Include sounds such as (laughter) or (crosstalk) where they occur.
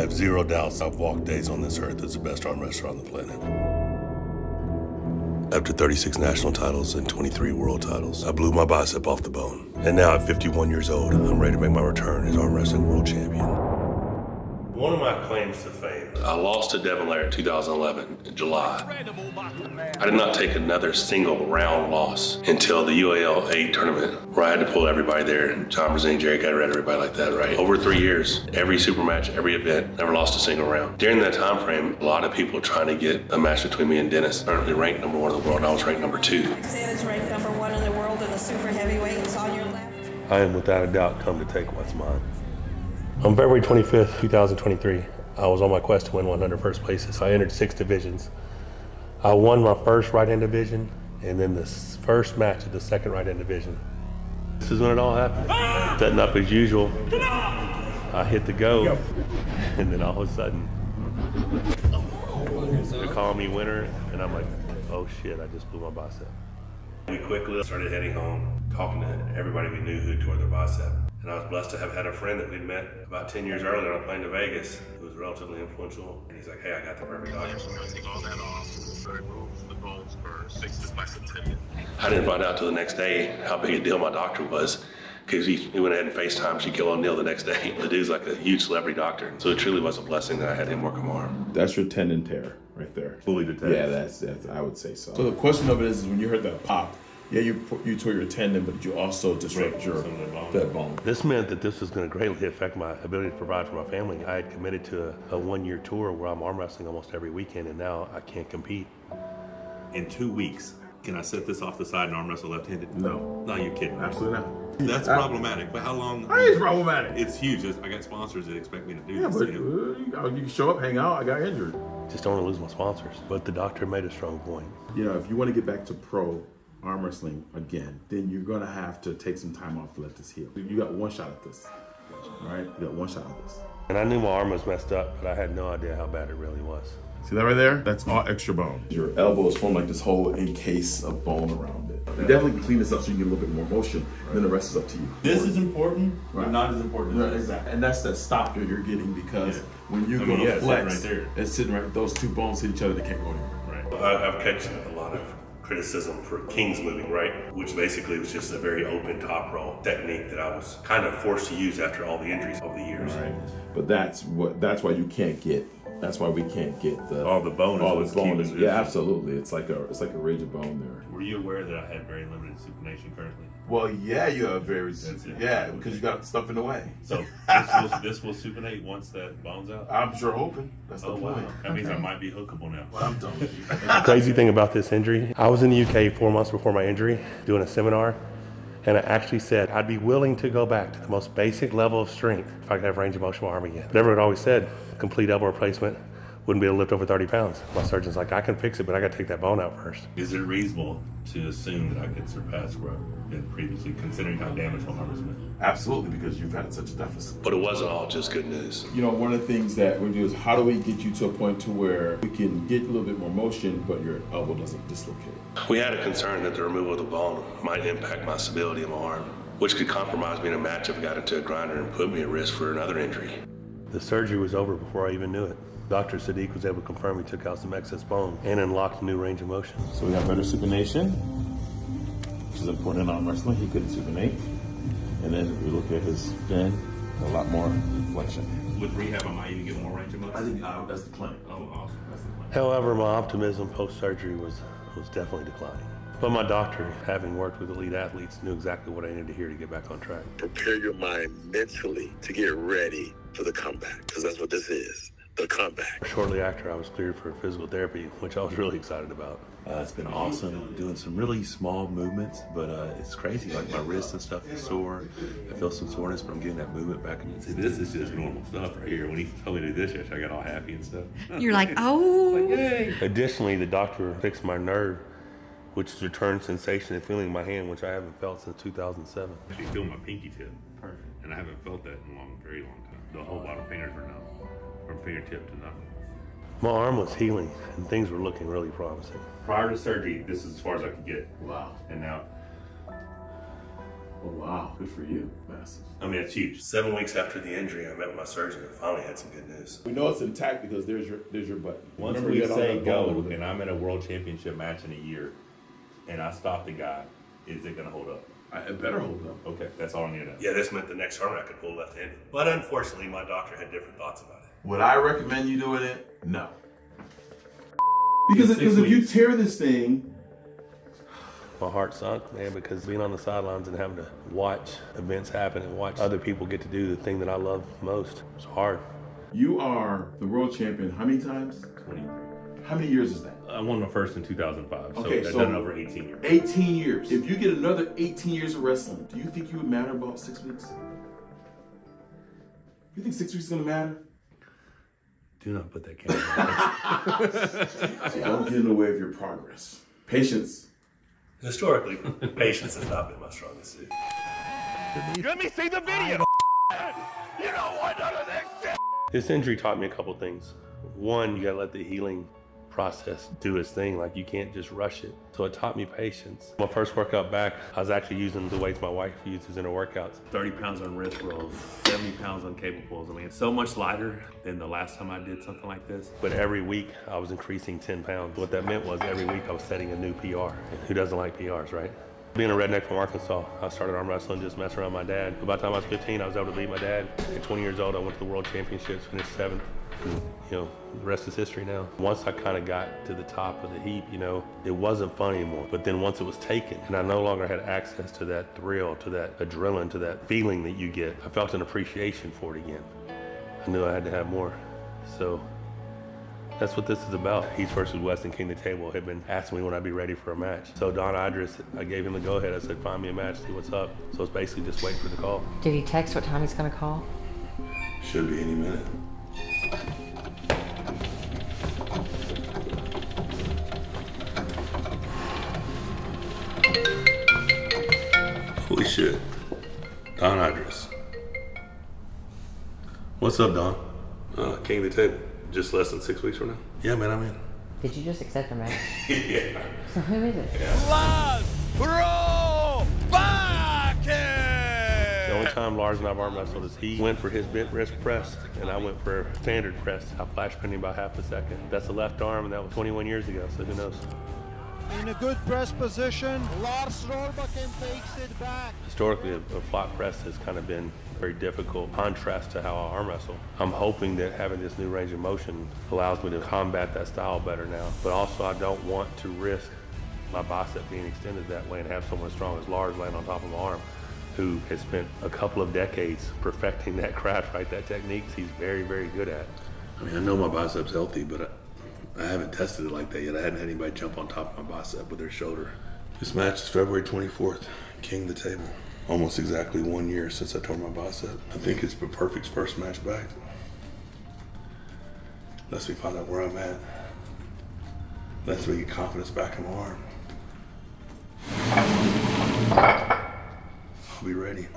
have zero doubts I've walked days on this earth as the best arm wrestler on the planet. After 36 national titles and 23 world titles, I blew my bicep off the bone. And now at 51 years old, I'm ready to make my return as arm wrestling world champion. One of my claims to fame, I lost to Devon Larratt in 2011 in July. I did not take another single round loss until the WAL 8 tournament, where I had to pull everybody there, Tom John Brzenk, Jerry Cadorette, everybody like that, right? Over three years, every super match, every event, never lost a single round. During that time frame, a lot of people trying to get a match between me and Dennis, currently ranked number one in the world, and I was ranked number two. Dennis ranked number one in the world in the super heavyweights on your left. I am without a doubt come to take what's mine. On February 25th, 2023, I was on my quest to win 100 first places. I entered six divisions. I won my first right hand division and then the first match of the second right hand division. This is when it all happened. Setting up as usual. I hit the go, and then all of a sudden, they call me winner, and I'm like, oh shit, I just blew my bicep. We quickly started heading home, talking to everybody we knew who tore their bicep. And I was blessed to have had a friend that we'd met about 10 years earlier on a plane to Vegas who was relatively influential. And he's like, hey, I got the perfect doctor. take all that off, so I removed the bones for six to five to ten minutes. I didn't find out till the next day how big a deal my doctor was because he, he went ahead and FaceTime Shaquille O'Neal the next day. (laughs) The dude's like a huge celebrity doctor. So it truly was a blessing that I had him work on my arm. That's your tendon tear right there. Fully detached. Yeah, that's, that's I would say so. So the question of it is, is when you heard that pop, yeah, you pu- you tore your tendon, but you also disrupt your that bone. This meant that this was going to greatly affect my ability to provide for my family. I had committed to a, a one year tour where I'm arm wrestling almost every weekend, and now I can't compete. in two weeks. Can I set this off the side and arm wrestle left-handed? No. No, you're kidding. Absolutely not. That's problematic. But how long? That is problematic. It's huge. It's- I got sponsors that expect me to do Yeah, this. but you know? uh, you, you can show up, hang out. I got injured. Just don't want to lose my sponsors. But the doctor made a strong point. You know, if you want to get back to pro arm wrestling again, then you're gonna have to take some time off to let this heal. You got one shot at this. All right, you got one shot at this. And I knew my arm was messed up, but I had no idea how bad it really was. See that right there? That's all extra bone. Your elbow is formed like this whole encase of bone around it. You definitely can clean this up so you get a little bit more motion. Then the rest is up to you. This is important, Right. but not as important. Right, as exactly. And that's that stop that you're getting because Yeah. when you I go mean, to yeah, it's sitting flex, right there. it's sitting right. Those two bones hit each other. They can't go anywhere. Right. I, I've catched a lot of criticism for King's moving right, which basically was just a very open top roll technique that I was kind of forced to use after all the injuries over the years. Right. But that's what. That's why you can't get. That's why we can't get the All the bone All the bone is. keeping it. Yeah, absolutely. It's like a. It's like a ridge of bone there. Were you aware that I had very limited supination currently? Well, yeah, you're very. That's it. Yeah, because you got stuff in the way. So (laughs) this will, this will supinate once that bone's out. I'm sure hoping. That's the Oh wow, point. that means I might be hookable now. Well, I'm done with you. (laughs) Crazy thing about this injury, I was in the UK four months before my injury doing a seminar, and I actually said I'd be willing to go back to the most basic level of strength if I could have range of motion of my arm again. But everyone always said complete elbow replacement wouldn't be able to lift over 30 pounds. My surgeon's like, I can fix it, but I got to take that bone out first. Is it reasonable to assume that I could surpass where I've been previously, considering how damaged my arm has been? Absolutely, because you've had such a deficit. But it wasn't all just good news. You know, one of the things that we do is how do we get you to a point to where we can get a little bit more motion, but your elbow doesn't dislocate. We had a concern that the removal of the bone might impact my stability in my arm, which could compromise me in a match if I got into a grinder and put me at risk for another injury. The surgery was over before I even knew it. Dr. Sadiq was able to confirm he took out some excess bone and unlocked a new range of motion. So we got better supination, which is important in arm wrestling. He couldn't supinate. And then we look at his fin, a lot more flexion. With rehab, I might even get more range of motion. I think uh, that's the plan. Oh, awesome. That's the plan. However, my optimism post-surgery was, was definitely declining. But my doctor, having worked with elite athletes, knew exactly what I needed to hear to get back on track. Prepare your mind mentally to get ready for the comeback, because that's what this is, the comeback. Shortly after, I was cleared for physical therapy, which I was really excited about. Uh, it's been awesome doing some really small movements, but uh, it's crazy. Like my wrist and stuff is sore. I feel some soreness, but I'm getting that movement back. See, this is just normal stuff right here. When he told me to do this yesterday, I got all happy and stuff. You're like, (laughs) oh. Yay! Additionally, the doctor fixed my nerve, which has returned sensation and feeling in my hand, which I haven't felt since 2007. Actually, feel my pinky tip. Perfect. And I haven't felt that in a long, very long time. The whole bottom fingers are numb, from fingertip to numb. My arm was healing, and things were looking really promising. Prior to surgery, this is as far as I could get. Wow. And now, Oh wow, good for you, massive. I mean, it's huge. Seven weeks after the injury, I met with my surgeon and finally had some good news. We know it's intact because there's your there's your button. Once Remember, we you say go, bone with it. and I'm in a world championship match in a year, and I stop the guy, is it gonna hold up? I, it better hold up. Okay, that's all I need to know. Yeah, this meant the next tournament I could pull left-handed. But unfortunately, my doctor had different thoughts about it. Would I recommend you doing it? No. Because because if you tear this thing, My heart sunk, man, because being on the sidelines and having to watch events happen and watch other people get to do the thing that I love most, it's hard. you are the world champion. How many times? 23. How many years is that? I won my first in 2005, so Okay, I've so- done over 18 years. 18 years. If you get another 18 years of wrestling, do you think you would matter about six weeks? You think six weeks is gonna matter? Do not put that camera on. So (laughs) (laughs) don't get in the way of your progress. Patience. Historically, patience has not been my strongest suit. Let me see the video. You know what another thing This injury taught me a couple things. One, you gotta let the healing process do its thing. Like you can't just rush it. So it taught me patience. My first workout back, I was actually using the weights my wife uses in her workouts. 30 pounds on wrist rolls, 70 pounds on cable pulls. I mean, it's so much lighter than the last time I did something like this. But every week I was increasing 10 pounds. What that meant was every week I was setting a new PR. And who doesn't like PRs, right? Being a redneck from Arkansas, I started arm wrestling just messing around with my dad. By the time I was 15, I was able to beat my dad. At 20 years old, I went to the World Championships, finished seventh. And, you know, the rest is history now. Once I kind of got to the top of the heap, you know, it wasn't fun anymore. But then once it was taken, and I no longer had access to that thrill, to that adrenaline, to that feeling that you get, I felt an appreciation for it again. I knew I had to have more. So that's what this is about. East versus West and King the Table had been asking me when I'd be ready for a match. So Don Idris, I gave him the go ahead. I said, find me a match, see what's up. So it's basically just waiting for the call. Did he text what time he's gonna call? Should be any minute. Holy shit. Don Idris. What's up, Don? Uh, King of the Table. Just less than six weeks from now? Yeah, man, I'm in. Did you just accept the (laughs) match? yeah. So who is it? The only time Lars and I've arm wrestled is he went for his bent wrist press and I went for a standard press. I flash pinned him by half a second. That's the left arm and that was 21 years ago, so who knows? In a good press position, Lars Rorbakken takes it back. Historically, a, a flat press has kind of been very difficult contrast to how I arm wrestle. I'm hoping that having this new range of motion allows me to combat that style better now. But also, I don't want to risk my bicep being extended that way and have someone as strong as Lars laying on top of my arm who has spent a couple of decades perfecting that (laughs) craft, right? That technique he's very, very good at. I mean, I know my bicep's healthy, but I, I haven't tested it like that yet. I hadn't had anybody jump on top of my bicep with their shoulder. This match is February 24th, King the Table. Almost exactly one year since I tore my bicep. I think it's the perfect first match back. Lets me find out where I'm at. Lets me get confidence back in my arm. I'll be ready.